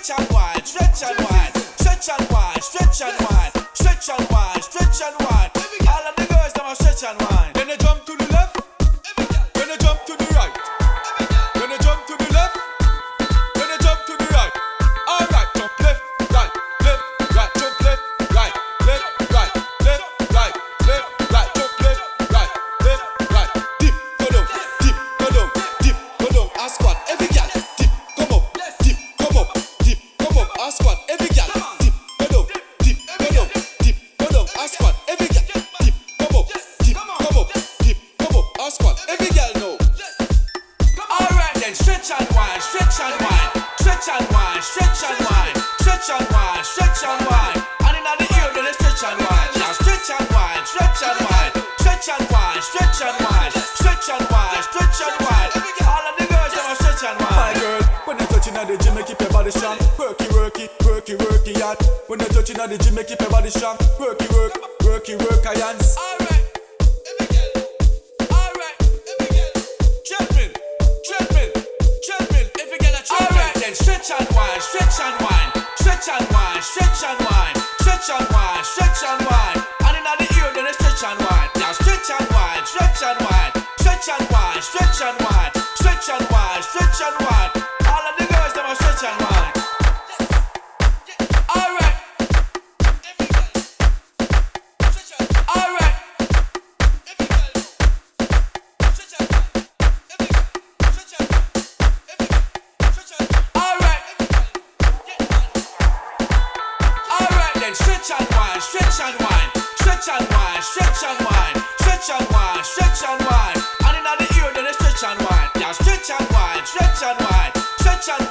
watch a boy. Alright stretch and wine, stretch and wine, stretch and wine, stretch and wine, stretch and wine, stretch and wine. And in the ear, then stretch and wine. Now stretch and wine, stretch and wine, stretch and wine, stretch and wine, stretch and wine, stretch and wine. All of the girls them a stretch and wine. My girl, when you touching at the gym, keep your body strong. Worky, worky, worky, worky, yard. When you touching at the gym, keep your body strong. Worky, work, worky, work, I hands. Stretch and wine, stretch and wine, stretch and wine, stretch and wine, stretch and wine, stretch and wine. And in the ear, then stretch and wine. Now stretch and wine, stretch and wine, stretch and wine, stretch and wine, stretch and wine, stretch and wine, stretch and wine, stretch and wine, stretch and wine. And in the ear, then stretch and wine. Now stretch and wine, stretch and wine, stretch and wine.